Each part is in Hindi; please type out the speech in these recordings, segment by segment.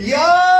या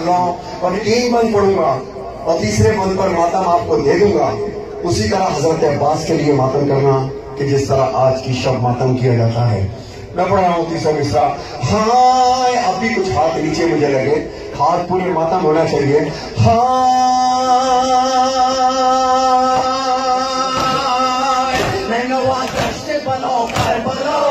वावेलान जजाकल्लाह जजाकल्लाह और तीन बंद पढ़ूँगा और तीसरे बंद पर मातम आपको दे दूँगा। उसी तरह हज़रत अब्बास के लिए मातम करना कि जिस तरह आज की शब मातम किया जाता है। मैं पढ़ रहा हूँ तीसरा मिसरा। हाय अभी कुछ हाथ नीचे मुझे लगे। हाथ पूरे मातम होना चाहिए। हाय मैं नवाज़ से बनो कर बनो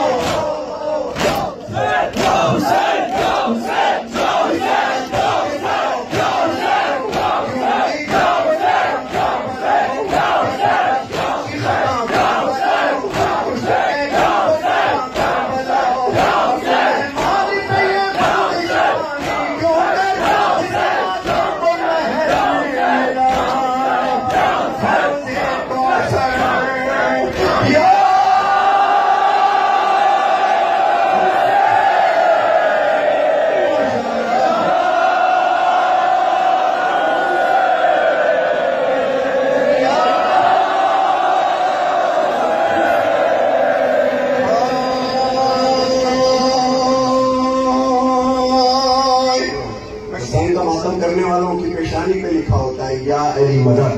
पेशानी पे लिखा होता है, या अली मदद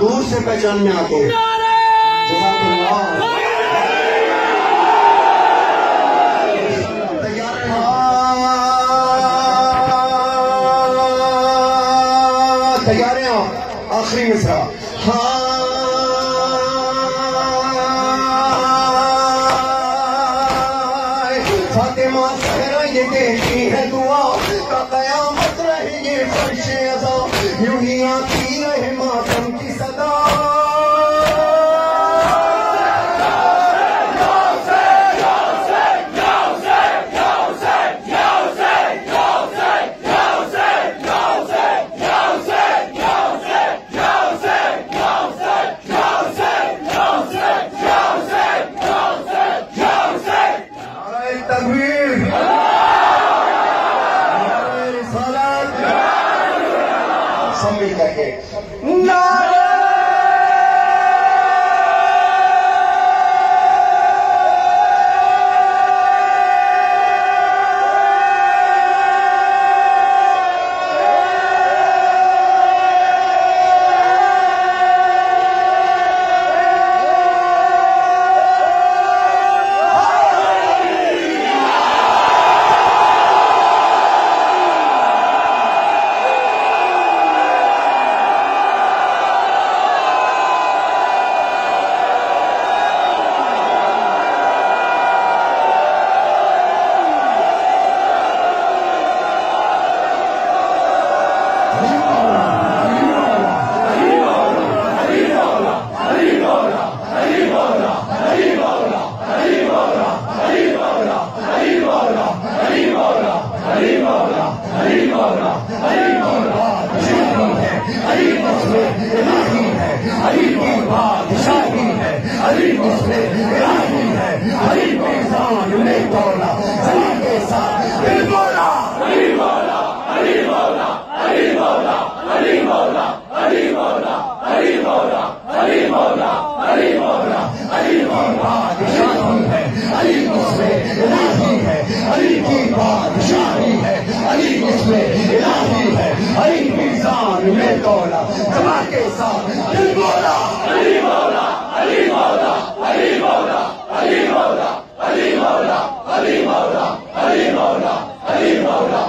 दूर से पहचान में आते। तैयार हैं? आप आखिरी मिसरा हाँ फातिमा ये देती है दुआ No! करके नारे धमाके साथ दिल बोला मौला अली मौला अली मौला अली मौला अली अली मौला धमाके साथ दिल मौला अली मौला अली मौला अली मौला अली मौला अली मौला अली मौला अली मौला अली मौला